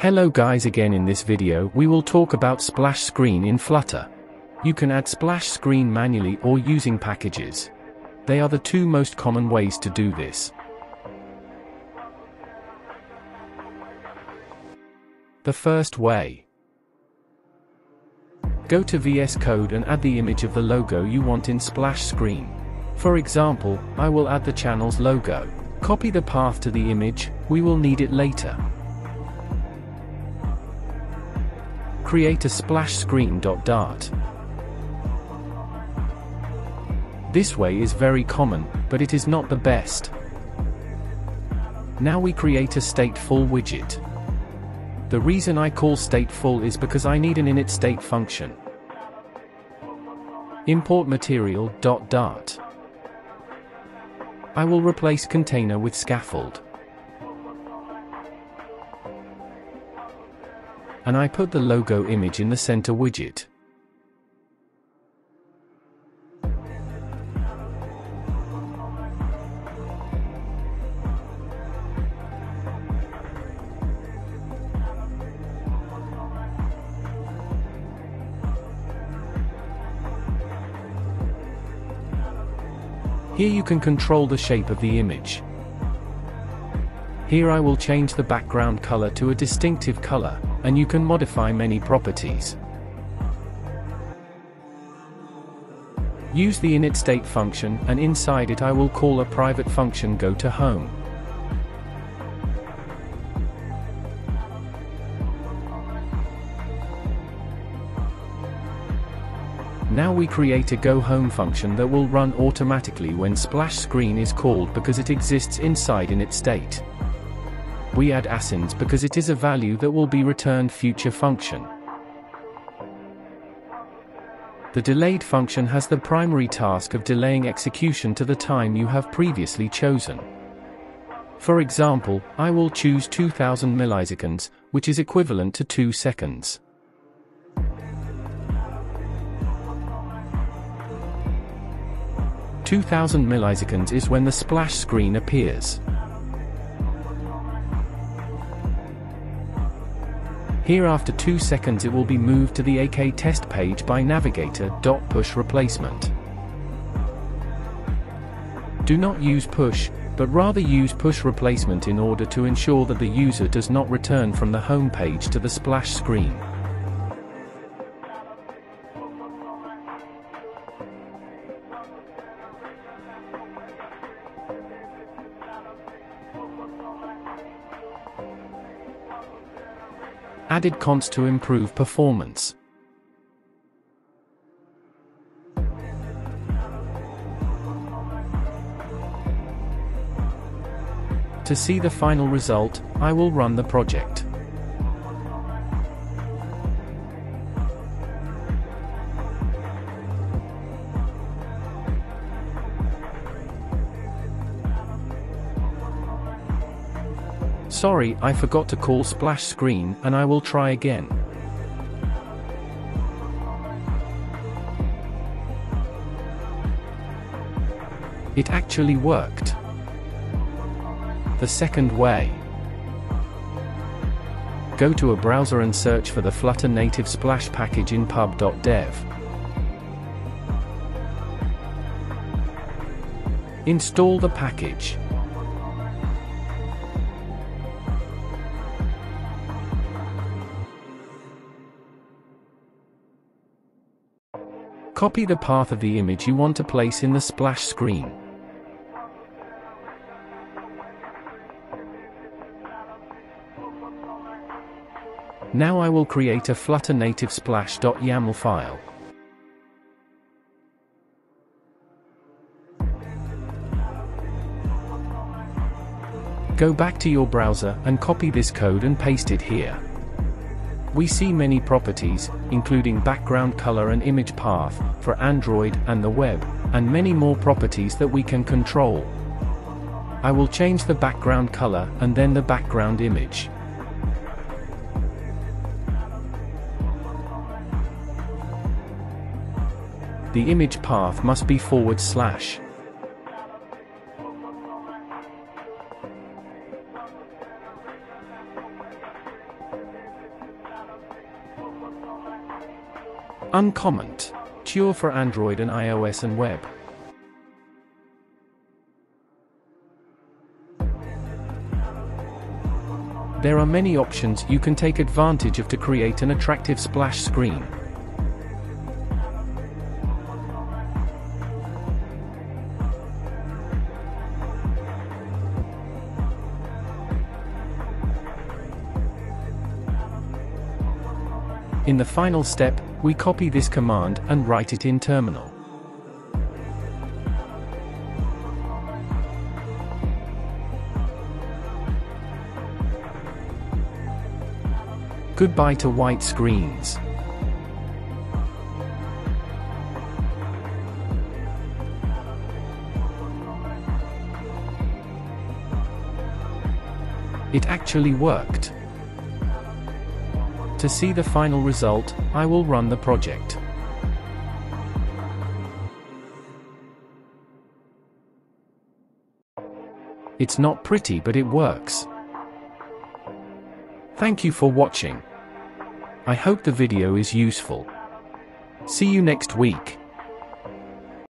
Hello guys again in this video we will talk about splash screen in Flutter. You can add splash screen manually or using packages. They are the two most common ways to do this. The first way. Go to VS Code and add the image of the logo you want in splash screen. For example, I will add the channel's logo. Copy the path to the image, we will need it later. Create a splash screen.dart. This way is very common, but it is not the best. Now we create a stateful widget. The reason I call stateful is because I need an init state function. Import material .dart. I will replace container with scaffold. And I put the logo image in the center widget. Here you can control the shape of the image. Here I will change the background color to a distinctive color, and you can modify many properties. Use the init state function, and inside it I will call a private function go to home. Now we create a go home function that will run automatically when splash screen is called because it exists inside init state. We add async because it is a value that will be returned future function. The delayed function has the primary task of delaying execution to the time you have previously chosen. For example, I will choose 2000 milliseconds, which is equivalent to 2 seconds. Two thousand milliseconds is when the splash screen appears. Here after 2 seconds it will be moved to the AK test page by navigator.push replacement. Do not use push, but rather use push replacement in order to ensure that the user does not return from the home page to the splash screen. Added const to improve performance. To see the final result, I will run the project. Sorry, I forgot to call splash screen, and I will try again. It actually worked. The second way. Go to a browser and search for the Flutter native Splash package in pub.dev. Install the package. Copy the path of the image you want to place in the splash screen. Now I will create a Flutter native splash.yaml file. Go back to your browser and copy this code and paste it here. We see many properties, including background color and image path, for Android and the web, and many more properties that we can control. I will change the background color and then the background image. The image path must be forward slash. Uncomment. Cure for Android and iOS and web. There are many options you can take advantage of to create an attractive splash screen. In the final step, we copy this command and write it in terminal. Goodbye to white screens. It actually worked. To see the final result, I will run the project. It's not pretty but it works. Thank you for watching. I hope the video is useful. See you next week.